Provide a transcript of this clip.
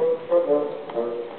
Gracias.